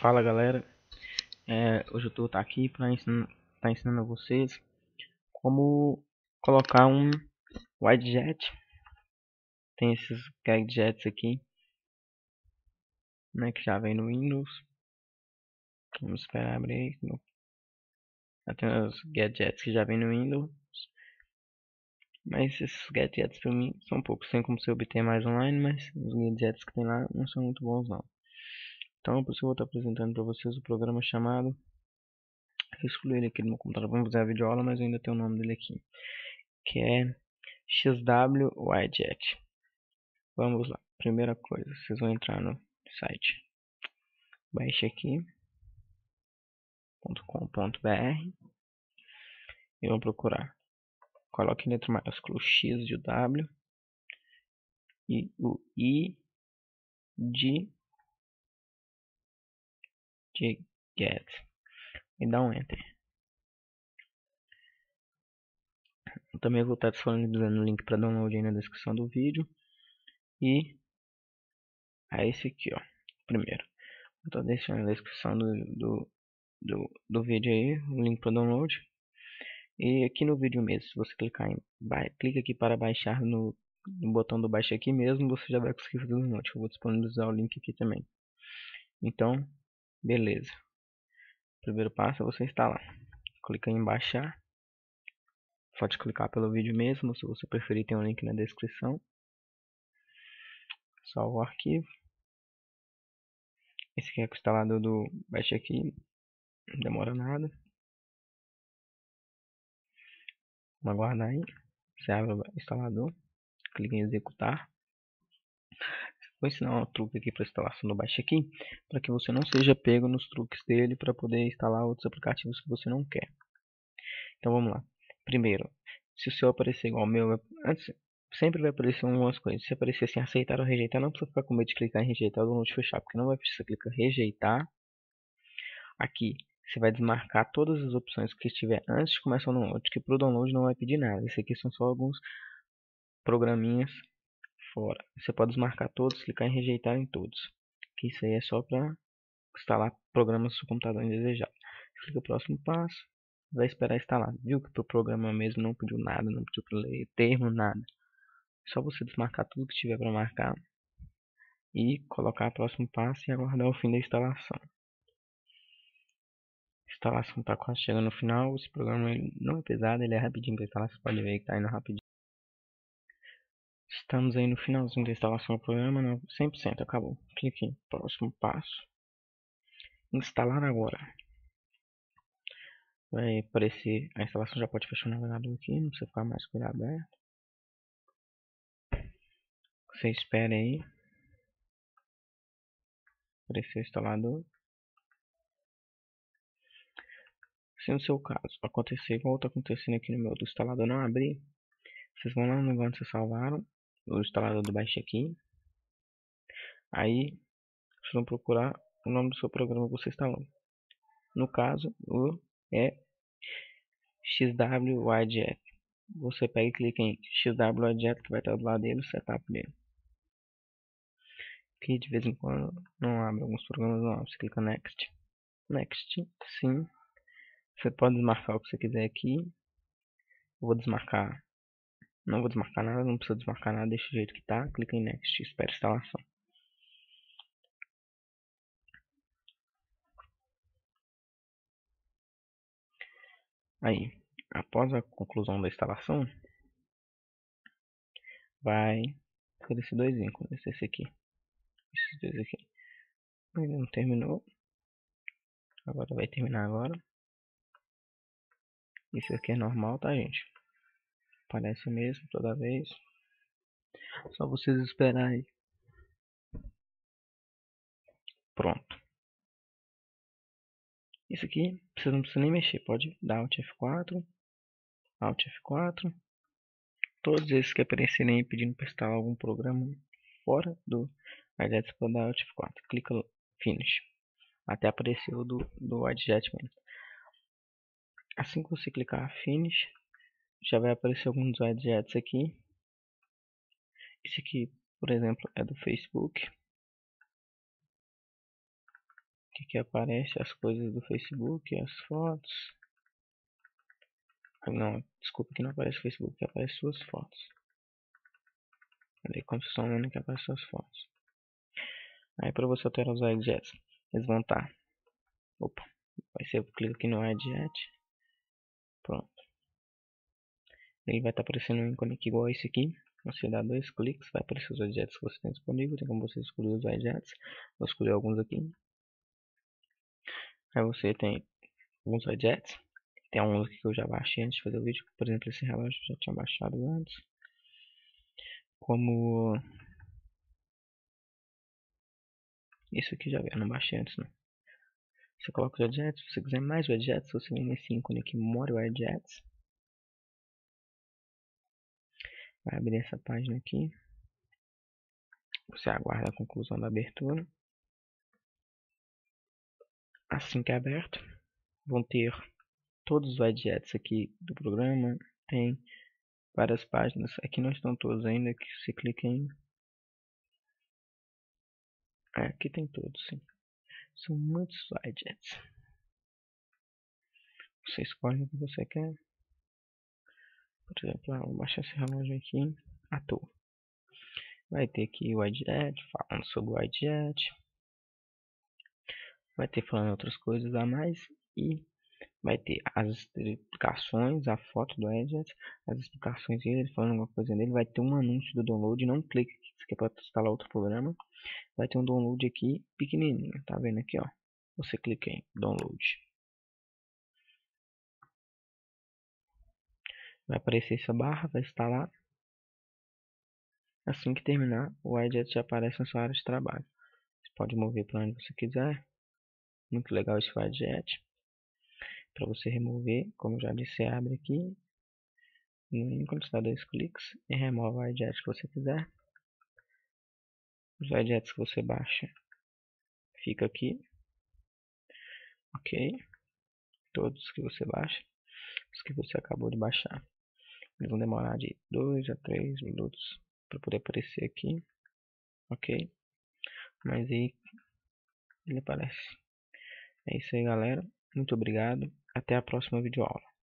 Fala galera, é, hoje eu tô tá aqui para ensinar, tá ensinando a vocês como colocar um widget. Tem esses gadgets aqui, né, que já vem no Windows. Vamos esperar abrir. Já tem os gadgets que já vem no Windows, mas esses gadgets para mim são poucos. Tem como você obter mais online, mas os gadgets que tem lá não são muito bons não. Então, por isso eu vou estar apresentando para vocês o programa chamado eu excluí ele aqui no meu computador, vamos fazer a videoaula, mas ainda tenho o nome dele aqui, que é XWYJet. Vamos lá, primeira coisa, vocês vão entrar no site, baixe aqui, .com.br e vão procurar, coloque letra maiúsculo X de W e o I de de get e dá um enter. Eu também vou estar disponibilizando o link para download aí na descrição do vídeo e a esse aqui, ó, primeiro. Vou estar deixando na descrição do, do, do, do vídeo aí o link para download. E aqui no vídeo mesmo, se você clicar em, clica aqui para baixar no, no botão do baixo aqui mesmo, você já vai conseguir fazer o download. Eu vou disponibilizar o link aqui também. Então, Beleza. Primeiro passo é você instalar. Clica em baixar. Pode clicar pelo vídeo mesmo, se você preferir tem um link na descrição. Salva o arquivo. Esse aqui é o instalador do Baixa aqui. Não demora nada. Vamos aguardar aí. Você abre o instalador. Clica em executar. Vou ensinar um truque aqui para instalação do Baixa aqui, para que você não seja pego nos truques dele para poder instalar outros aplicativos que você não quer. Então vamos lá. Primeiro, se o seu aparecer igual ao meu, antes sempre vai aparecer algumas coisas. Se aparecer assim, aceitar ou rejeitar, não precisa ficar com medo de clicar em rejeitar ou download fechar, porque não vai precisar clicar rejeitar. Aqui, você vai desmarcar todas as opções que estiver antes de começar o download, que para o download não vai pedir nada. Esse aqui são só alguns programinhas fora. Você pode desmarcar todos, clicar em rejeitar em todos. Que isso aí é só para instalar programas no seu computador indesejado. Clica no próximo passo, vai esperar instalar. Viu que o programa mesmo não pediu nada, não pediu para ler termo, nada. É só você desmarcar tudo que tiver para marcar e colocar o próximo passo e aguardar o fim da instalação. A instalação está quase chegando no final. Esse programa não é pesado, ele é rapidinho para instalar. Você pode ver que está indo rapidinho. Estamos aí no finalzinho da instalação do programa, 100%, acabou. Clique em próximo passo. Instalar agora. Vai aparecer, a instalação já pode fechar o navegador aqui, não precisa ficar mais com ele aberto. Você espere aí. Aparecer o instalador. Se no seu caso acontecer igual está acontecendo aqui no meu do instalador não abrir, vocês vão lá no lugar onde vocês salvaram o instalador do Baixo aqui. Aí, vocês vão procurar o nome do seu programa que você instalou. No caso, o é XWYJet. Você pega e clica em XWYJet que vai estar do lado dele, o setup dele. Que de vez em quando não abre, alguns programas não abrem. Você clica Next. Next, sim. Você pode desmarcar o que você quiser aqui. Eu vou desmarcar não vou desmarcar nada, não precisa desmarcar nada, deixa do jeito que está. Clica em Next, espera instalação. Aí, após a conclusão da instalação, vai cadê esses dois ícones? Esse aqui, esses dois aqui. Ainda não terminou. Agora vai terminar agora. Isso aqui é normal, tá, gente? Parece mesmo toda vez. Só vocês esperarem. Pronto. Isso aqui você não precisa nem mexer. Pode dar Alt F4. Alt F4. Todos esses que aparecerem pedindo para instalar algum programa fora do Widget, você pode dar Alt F4. Clica Finish. Até aparecer o do, do mesmo. Assim que você clicar Finish, já vai aparecer alguns widgets aqui. Esse aqui, por exemplo, é do Facebook. que, que aparece as coisas do Facebook, as fotos. Não, desculpa que não aparece Facebook, que aparece suas fotos. Cadê construção única aparece suas fotos. Aí para você alterar os widgets, eles vão estar. Opa, vai ser eu clico aqui no widget. Pronto. Ele vai estar tá aparecendo um ícone aqui igual esse aqui. Você dá dois cliques, vai aparecer os widgets que você tem disponível. Tem como você escolher os widgets. Vou escolher alguns aqui. Aí você tem alguns widgets. Tem alguns aqui que eu já baixei antes de fazer o vídeo. Por exemplo, esse relógio eu já tinha baixado antes. Como... Isso aqui já eu não baixei antes não. Você coloca os widgets. Se você quiser mais widgets, você vem nesse ícone aqui, More Widgets. Vai abrir essa página aqui. Você aguarda a conclusão da abertura. Assim que é aberto, vão ter todos os widgets aqui do programa. Tem várias páginas. Aqui não estão todos ainda. Que você clica em. É, aqui tem todos, sim. São muitos widgets. Você escolhe o que você quer. Por exemplo, ah, vou baixar esse relógio aqui à toa. Vai ter aqui o widget, falando sobre o widget. Vai ter falando outras coisas a mais. E vai ter as explicações, a foto do widget, as explicações dele, falando alguma coisa nele. Vai ter um anúncio do download. Não clique aqui, isso aqui é para instalar outro programa. Vai ter um download aqui pequenininho. Tá vendo aqui, ó? Você clica em download. Vai aparecer essa barra, vai instalar. Assim que terminar, o widget já aparece na sua área de trabalho. Você pode mover para onde você quiser. Muito legal esse widget. Para você remover, como eu já disse, abre aqui. Enquanto está dois cliques e remove o widget que você quiser. Os widgets que você baixa fica aqui. Ok. Todos que você baixa. Os que você acabou de baixar. Eles vão demorar de 2 a 3 minutos para poder aparecer aqui. Ok? Mas aí ele aparece. É isso aí, galera. Muito obrigado. Até a próxima videoaula.